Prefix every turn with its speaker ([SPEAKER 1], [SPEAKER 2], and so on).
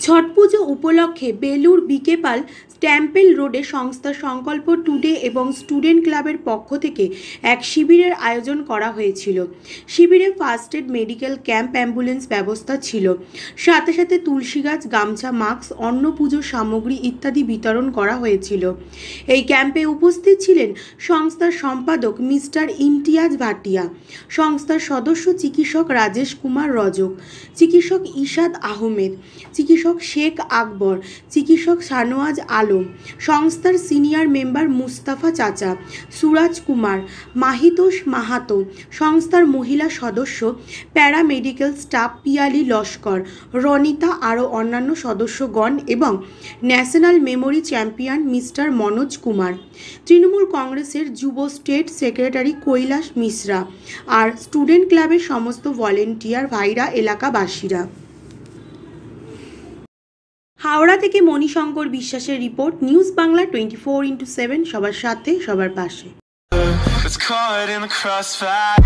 [SPEAKER 1] ছট পুজো উপলক্ষে বেলুর বিকেপাল স্ট্যাম্পেল রোডে সংস্থা সংকল্প টুডে এবং স্টুডেন্ট ক্লাবের পক্ষ থেকে এক শিবিরের আয়োজন করা হয়েছিল। শিবিরে first aid, medical camp, ambulance ব্যবস্থা ছিল। সাথে সাথে তুলসী গাছ, গামছা, মাস্ক অন্ন পুজোর সামগ্রী ইত্যাদি বিতরণ করা হয়েছিল। এই ক্যাম্পে উপস্থিত ছিলেন সংস্থার সম্পাদক মিস্টার ইমতিয়াজ ভাটিয়া, সংস্থার সদস্য চিকিৎসক রাজেশ কুমার রজক, চিকিৎসক ইশাদ আহমেদ, চিকিৎসক শেখ আকবর, চিকিৎসক শানওয়াজ আলম। সংস্থার সিনিয়র মেম্বার মুস্তাফা চাচা, সুরাজ কুমার, মাহিতোষ মাহাতো, সংস্থার মহিলা সদস্য, প্যারামেডিক্যাল স্টাফ পিয়ালি লস্কর, রনিতা আরও অন্যান্য সদস্যগণ এবং national memory champion mister Manoj Kumar. Trinamool কংগ্রেসের যুব স্টেট সেক্রেটারি কৈলাস মিশ্রা আর স্টুডেন্ট ক্লাবের সমস্ত ভলেন্টিয়ার ভাইরা এলাকাবাসীরা। হাওড়া থেকে মণিশঙ্কর বিশ্বাসের report, news Bangla twenty four into seven সবার সাথে, সবার পাশে
[SPEAKER 2] It's caught in the crossfire.